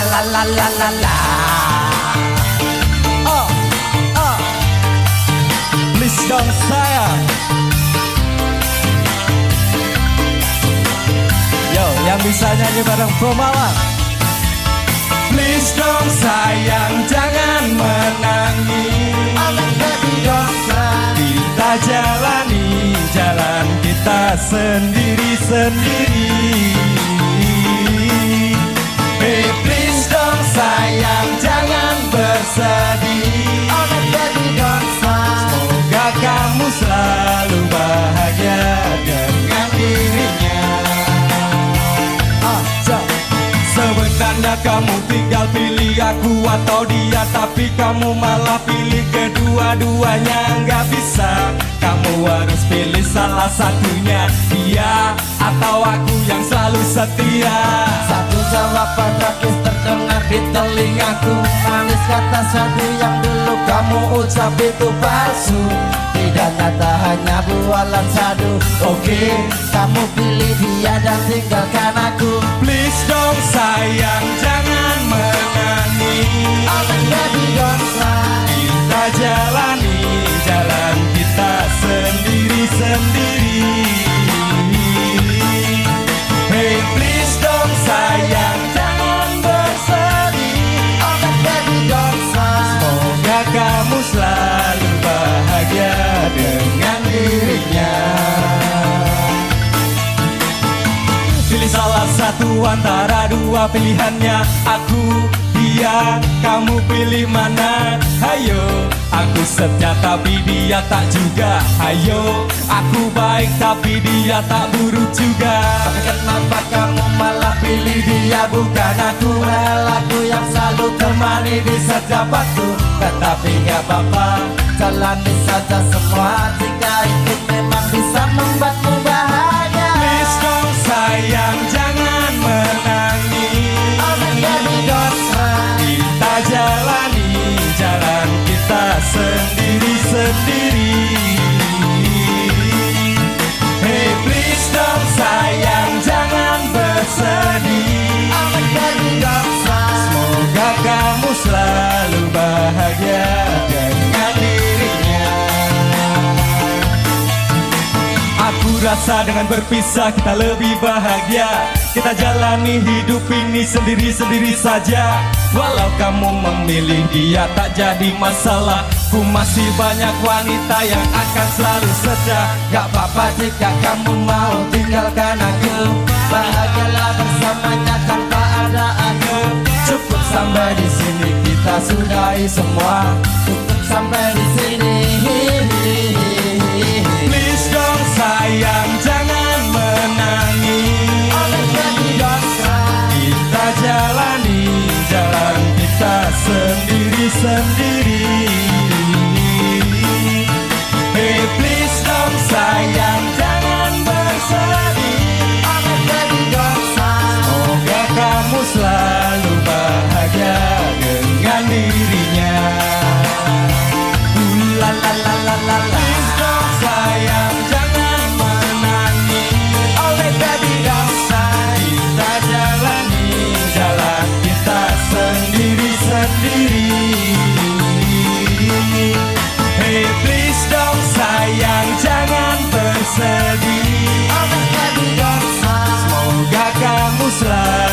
la la la la Oh oh. Please dong Yo yang bisa nyanyi bareng Pemawang Please dong sayang jangan menangis. Kita jalani jalan kita sendiri-sendiri bersedih Semoga kamu selalu bahagia dengan dirinya. Sebenarnya kamu tinggal pilih aku atau dia Tapi kamu malah pilih kedua-duanya. Nggak bisa. Kamu harus pilih salah satunya Dia atau aku yang selalu setia. Satu terdengar di telingaku Manis kata satu yang dulu kamu ucap itu palsu. Tidak kata hanya bualan sadu. Oke, kamu pilih dia dan tinggalkan aku. Please dong sayang jangan kamu selalu bahagia dengan dirinya. Pilih salah satu antara dua pilihannya Aku, dia, kamu pilih mana? Hayo, aku setia tapi dia tak juga. Hayo, aku baik tapi dia tak buruk juga. Tapi kenapa kamu malah pilih dia. Bukan aku aku yang selalu temani di setiap waktu. Tetapi gak apa-apa Jalani saja semua Jika itu rasa dengan berpisah kita lebih bahagia. Kita jalani hidup ini sendiri-sendiri saja. Walau kamu memilih dia tak jadi masalah. Ku masih banyak wanita yang akan selalu setia. Gak apa-apa jika kamu mau tinggalkan aku. Bahagialah bersamanya tanpa ada aku. Cukup sampai di sini kita sudahi semua. Cukup sampai di sini cry Semoga kamu selalu